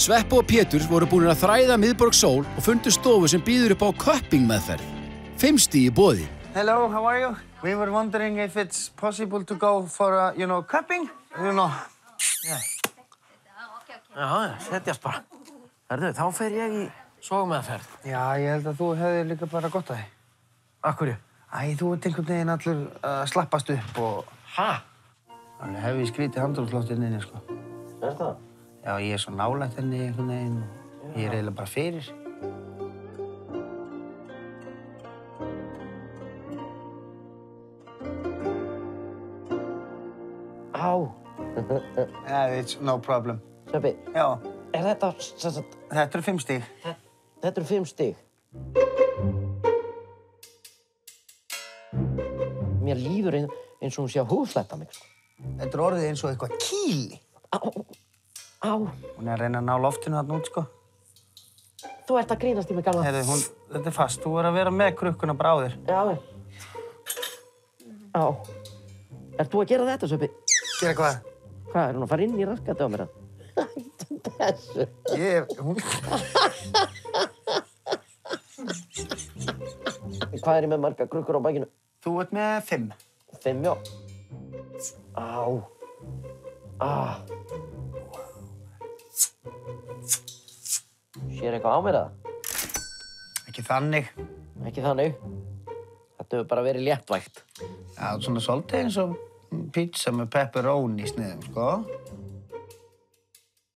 Sveppo og Pétur voru búin að þræða miðborg sól og fundu stofu sem býður upp á köpping meðferð. Fimmsti í bóði. Hello, how are you? We were wondering if it's possible to go for a, you know, cupping. You know. Já, já, setjast bara. Herðu, þá fer ég í sógmeðferð. Já, ég held að þú hefði líka bara gott að þið. Akkurju? Æ, þú ert einhvern veginn allur að slappast upp og... Hæ? Þannig hef ég skrítið handrúrslóttinn inni, sko. Er það? Já, ég er svo nálægt henni einhvern veginn og ég er eiginlega bara fyrir. Á, Yeah, it's no problem. Sveppi, Já, er þetta, þetta eru fimm stíg. þetta eru fimm stig? Mér líður ein, eins og hún sé að húslætta mig, sko. Þetta er orðið eins og eitthvað kýli. Á, á, Hún er að reyna að ná loftinu þarna út, sko. þú ert að grínast í mig gamla. Heyrðu, hún, þetta er fast. Þú verður að vera með krukkuna bráðir. Já, á. Ert þú að gera þetta, Sveppi? Gera hvað? Hvað, er hún að fara inn í raskati á mér? að? Þessu. Ég, hún... Hvað er ég með marga krukkur á bakinu? Þú ert með fimm. Fimm, já. Á. Ah. Sér eitthvað á mér það? Ekki þannig. Ekki þannig. Þetta hefur bara verið léttvægt. Já, svona svolítið eins og pizza með pepperoni í sniðum, sko.